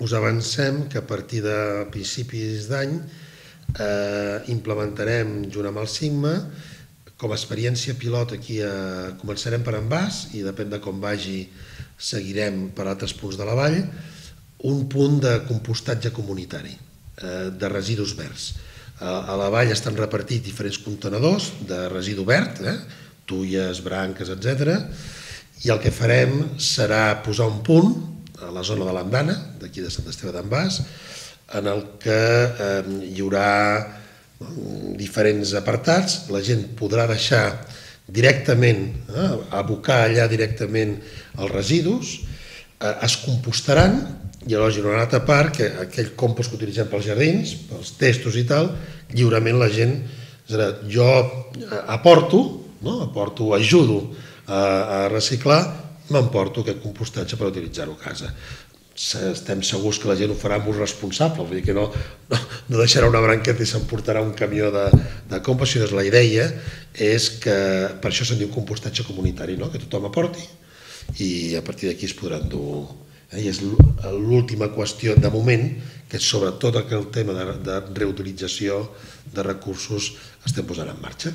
us avancem que a partir de principis d'any eh, implementarem junt amb el Sigma com a experiència pilot aquí a, començarem per Envàs i depèn de com vagi seguirem per altres punts de la vall un punt de compostatge comunitari eh, de residus verds. A, a la vall estan repartits diferents contenedors de residu verd, eh, tulles, branques, etc. I el que farem serà posar un punt a la zona de l'Andana, d'aquí de Sant Esteve d'en Bas, en el que eh, hi haurà mm, diferents apartats, la gent podrà deixar directament, eh, abocar allà directament els residus, eh, es compostaran i llavors hi haurà una altra part que aquell compost que utilitzem pels jardins, pels testos i tal, lliurement la gent, és a dir, jo aporto, no? aporto, ajudo a, a reciclar, m'emporto aquest compostatge per utilitzar-ho a casa estem segurs que la gent ho farà amb responsable, vull dir que no, no, no deixarà una branqueta i s'emportarà un camió de, de compost, sinó la idea és que, per això se'n diu compostatge comunitari, no? que tothom aporti i a partir d'aquí es podran dur eh? i és l'última qüestió de moment que sobretot el tema de, de reutilització de recursos estem posant en marxa.